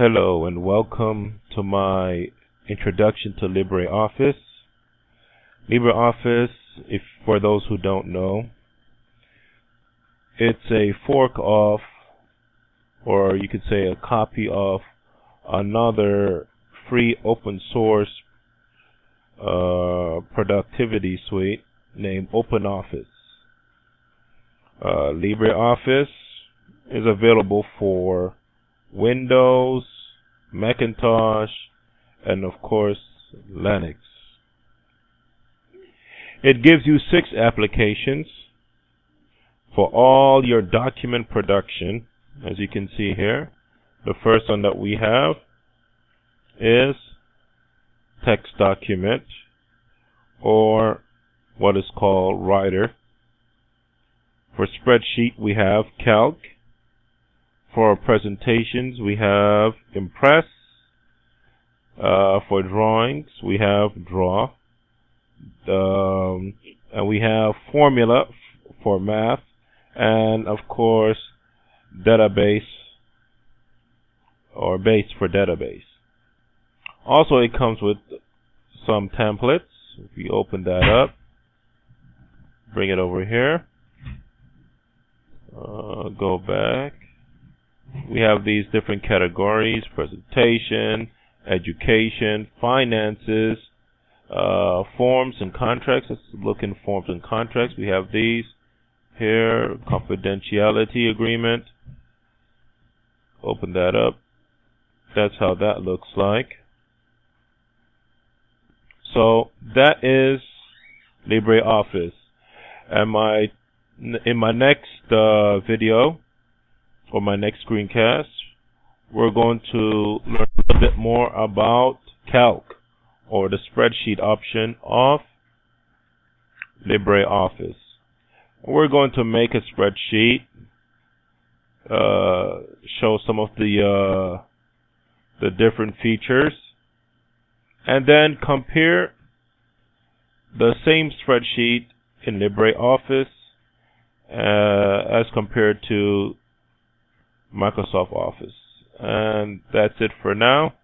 Hello and welcome to my introduction to LibreOffice. LibreOffice, if for those who don't know, it's a fork of, or you could say a copy of, another free open source uh, productivity suite named OpenOffice. Uh, LibreOffice is available for Windows, Macintosh, and of course Linux. It gives you six applications for all your document production. As you can see here, the first one that we have is text document or what is called writer. For spreadsheet, we have calc. For presentations, we have Impress. Uh, for drawings, we have Draw. Um, and we have Formula for math. And of course, Database or Base for database. Also, it comes with some templates. If you open that up, bring it over here. Uh, go back we have these different categories presentation, education, finances, uh, forms and contracts. Let's look in forms and contracts. We have these here confidentiality agreement. Open that up. That's how that looks like. So that is LibreOffice. And my in my next uh, video, for my next screencast, we're going to learn a little bit more about Calc or the spreadsheet option of LibreOffice. We're going to make a spreadsheet, uh, show some of the uh, the different features, and then compare the same spreadsheet in LibreOffice uh, as compared to Microsoft Office. And that's it for now.